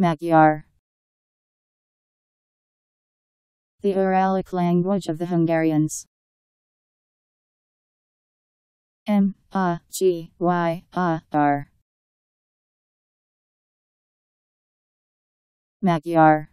Magyar. The Uralic language of the Hungarians. M A G Y A R. Magyar.